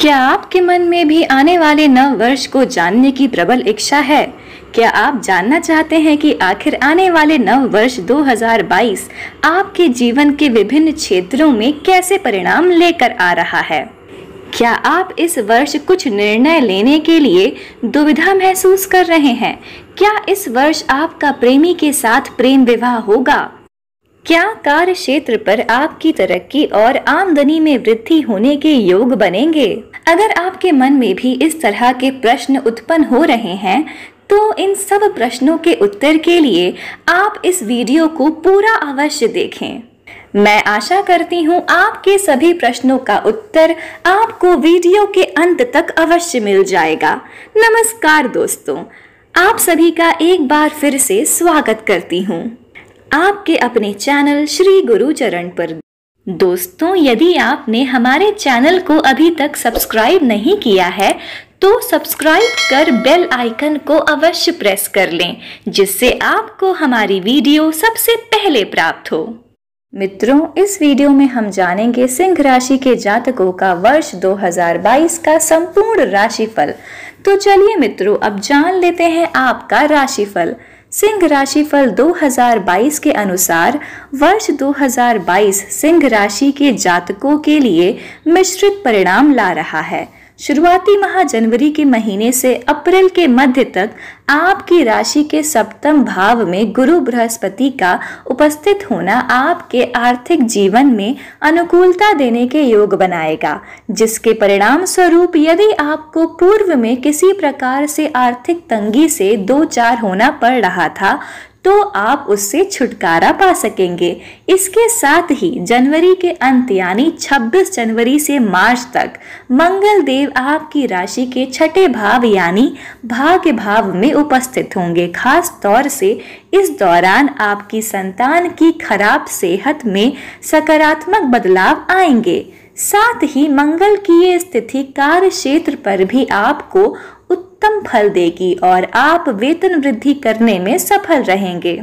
क्या आपके मन में भी आने वाले नव वर्ष को जानने की प्रबल इच्छा है? क्या आप जानना चाहते हैं कि आखिर आने वाले नव वर्ष 2022 आपके जीवन के विभिन्न क्षेत्रों में कैसे परिणाम लेकर आ रहा है? क्या आप इस वर्ष कुछ निर्णय लेने के लिए दुविधा महसूस कर रहे हैं? क्या इस वर्ष आपका प्रेमी के साथ प्रेम विवाह होगा? क्या कार्य क्षेत्र पर आपकी तरक्की और आमदनी में वृद्धि होने के योग बनेंगे? अगर आपके मन में भी इस तरह के प्रश्न उत्पन्न हो रहे हैं तो इन सब प्रश्नों के उत्तर के लिए आप इस वीडियो को पूरा अवश्य देखें। मैं आशा करती हूँ आपके सभी प्रश्नों का उत्तर आपको वीडियो के अंत तक अवश्य मिल जाएगा। नमस्कार दोस्तों, आप सभी का एक बार फिर से स्वागत करती हूँ। आपके अपने चैनल श्री गुरु चरण पर। दोस्तों, यदि आपने हमारे चैनल को अभी तक सब्सक्राइब नहीं किया है तो सब्सक्राइब कर बेल आइकन को अवश्य प्रेस कर लें, जिससे आपको हमारी वीडियो सबसे पहले प्राप्त हो। मित्रों, इस वीडियो में हम जानेंगे सिंह राशि के जातकों का वर्ष 2022 का संपूर्ण राशिफल। तो चलिए मित्रों, अब जान लेते हैं आपका राशिफल। सिंह राशि फल 2022 के अनुसार वर्ष 2022 सिंह राशि के जातकों के लिए मिश्रित परिणाम ला रहा है। शुरुआती माह जनवरी के महीने से अप्रैल के मध्य तक आपकी राशि के सप्तम भाव में गुरु बृहस्पति का उपस्थित होना आपके आर्थिक जीवन में अनुकूलता देने के योग बनाएगा, जिसके परिणाम स्वरूप यदि आपको पूर्व में किसी प्रकार से आर्थिक तंगी से दो चार होना पड़ रहा था तो आप उससे छुटकारा पा सकेंगे। इसके साथ ही जनवरी के अंत यानी 26 जनवरी से मार्च तक मंगल देव आपकी राशि के छठे भाव यानी भाग्य भाव में उपस्थित होंगे। खास तौर से इस दौरान आपकी संतान की खराब सेहत में सकारात्मक बदलाव आएँगे। साथ ही मंगल की ये स्थिति कार्य क्षेत्र पर भी आपको उत्तम फल देगी और आप वेतन वृद्धि करने में सफल रहेंगे।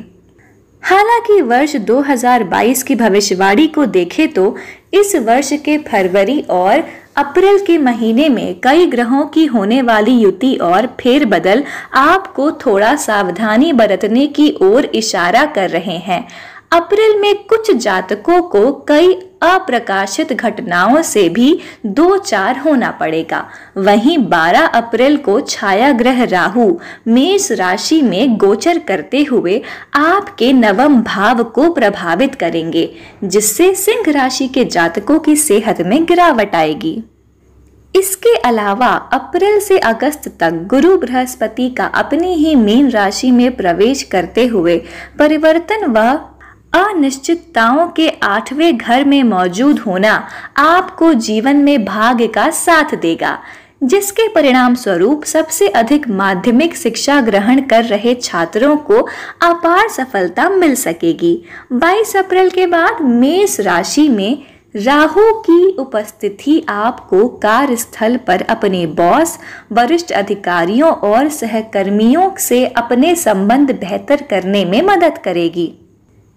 हालाँकि वर्ष 2022 की भविष्यवाणी को देखें तो इस वर्ष के फरवरी और अप्रैल के महीने में कई ग्रहों की होने वाली युति और फेरबदल आपको थोड़ा सावधानी बरतने की ओर इशारा कर रहे हैं। अप्रैल में कुछ जातकों को कई अप्रकाशित घटनाओं से भी दो चार होना पड़ेगा। वहीं 12 अप्रैल को छाया ग्रह राहु मेष राशि में गोचर करते हुए आपके नवम भाव को प्रभावित करेंगे, जिससे सिंह राशि के जातकों की सेहत में गिरावट आएगी। इसके अलावा अप्रैल से अगस्त तक गुरु बृहस्पति का अपनी ही मीन राशि में प्रवेश करते हुए परिवर्तन व अनिश्चितताओं के आठवें घर में मौजूद होना आपको जीवन में भाग्य का साथ देगा, जिसके परिणाम स्वरूप सबसे अधिक माध्यमिक शिक्षा ग्रहण कर रहे छात्रों को अपार सफलता मिल सकेगी। 22 अप्रैल के बाद मेष राशि में राहु की उपस्थिति आपको कार्यस्थल पर अपने बॉस, वरिष्ठ अधिकारियों और सहकर्मियों से अपने संबंध बेहतर करने में मदद करेगी।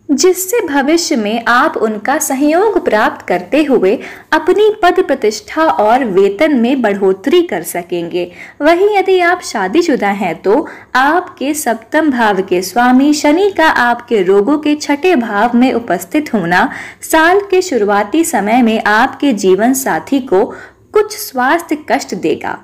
जिससे भविष्य में आप उनका सहयोग प्राप्त करते हुए अपनी पद प्रतिष्ठा और वेतन में बढ़ोतरी कर सकेंगे। वहीं यदि आप शादीशुदा हैं तो आपके सप्तम भाव के स्वामी शनि का आपके रोगों के छठे भाव में उपस्थित होना, साल के शुरुआती समय में आपके जीवन साथी को कुछ स्वास्थ्य कष्ट देगा।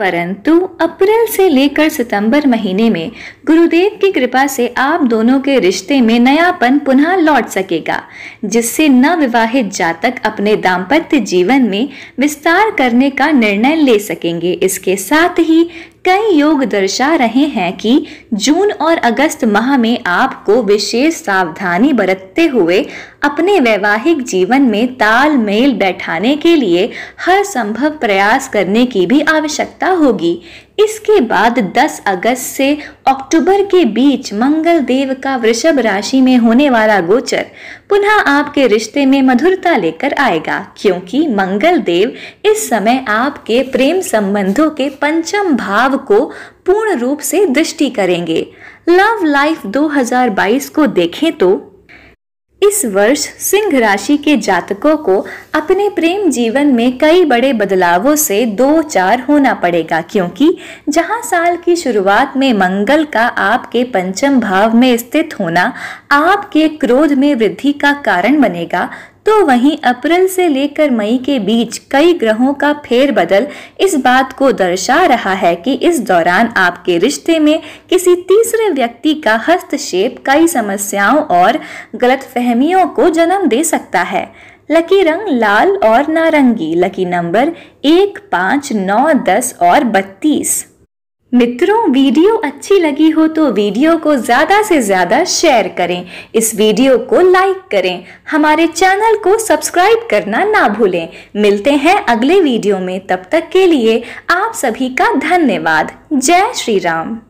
परंतु अप्रैल से लेकर सितंबर महीने में गुरुदेव की कृपा से आप दोनों के रिश्ते में नयापन पुनः लौट सकेगा, जिससे नवविवाहित जातक अपने दाम्पत्य जीवन में विस्तार करने का निर्णय ले सकेंगे। इसके साथ ही कई योग दर्शा रहे हैं कि जून और अगस्त माह में आपको विशेष सावधानी बरतते हुए अपने वैवाहिक जीवन में तालमेल बैठाने के लिए हर संभव प्रयास करने की भी आवश्यकता होगी। इसके बाद 10 अगस्त से अक्टूबर के बीच मंगल देव का वृषभ राशि में होने वाला गोचर पुनः आपके रिश्ते में मधुरता लेकर आएगा, क्योंकि मंगल देव इस समय आपके प्रेम संबंधों के पंचम भाव को पूर्ण रूप से दृष्टि करेंगे। लव लाइफ 2022 को देखें तो इस वर्ष सिंह राशि के जातकों को अपने प्रेम जीवन में कई बड़े बदलावों से दो चार होना पड़ेगा, क्योंकि जहाँ साल की शुरुआत में मंगल का आपके पंचम भाव में स्थित होना आपके क्रोध में वृद्धि का कारण बनेगा तो वहीं अप्रैल से लेकर मई के बीच कई ग्रहों का फेरबदल इस बात को दर्शा रहा है कि इस दौरान आपके रिश्ते में किसी तीसरे व्यक्ति का हस्तक्षेप कई समस्याओं और गलतफहमियों को जन्म दे सकता है। लकी रंग लाल और नारंगी, लकी नंबर एक, पाँच, नौ, दस और बत्तीस। मित्रों, वीडियो अच्छी लगी हो तो वीडियो को ज़्यादा से ज़्यादा शेयर करें। इस वीडियो को लाइक करें। हमारे चैनल को सब्सक्राइब करना ना भूलें। मिलते हैं अगले वीडियो में। तब तक के लिए आप सभी का धन्यवाद। जय श्री राम।